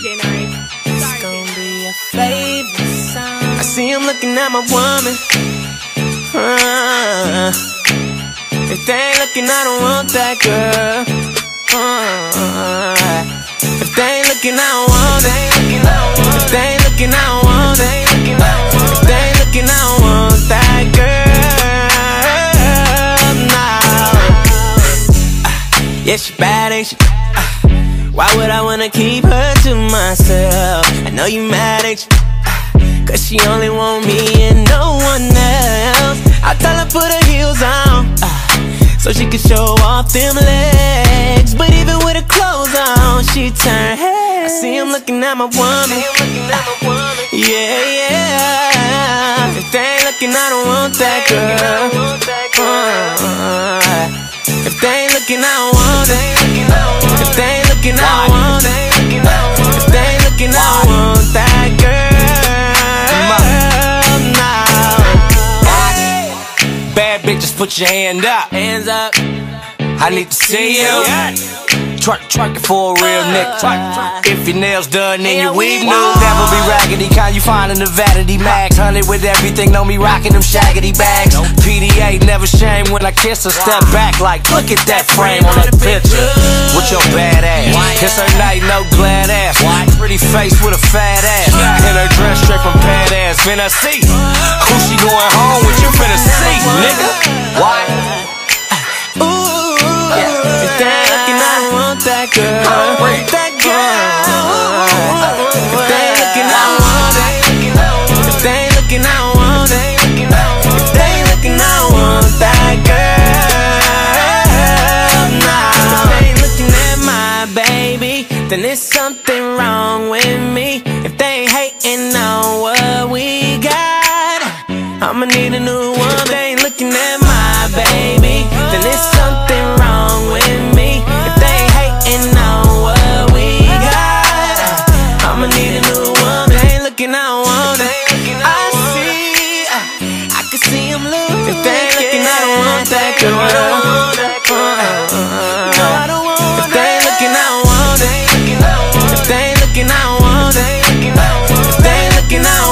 It's gonna be a favorite song. I see him looking at my woman. Uh, if they ain't looking, I don't want that girl. Uh, if they ain't looking, I don't want it. If they ain't looking, I don't want it. If they ain't looking, I don't want that girl. Uh, yeah, she bad, ain't she? Why would I wanna keep her to myself? I know you mad, at you? Cause she only want me and no one else. I tell her put her heels on uh, So she can show off them legs. But even with her clothes on, she turn head I see him looking at my woman. Yeah, yeah. If they ain't looking, I don't want that girl. uh, If they ain't looking, I don't want it. If they ain't looking, I want If they ain't looking, I want that girl no. Bad bitches, put your hand up. Hands up I need to see you. Twerk, twerk it for a real nigga. If your nails done, then your weave new. Never be raggedy, kind you find in the vanity max. Honey with everything, know me rocking them shaggy bags. PDA, never shame when I kiss her. Step back like, look at that frame on that picture. With your bad ass. Kiss her night, no glad ass. Pretty face with a fat ass. And her dress straight from pad ass. Finna see who she going home with. You finna see, nigga. Why? Ooh, ain't looking, I want that girl. That girl. Then there's something wrong with me. If they ain't hating on what we got, I'ma need a new and out.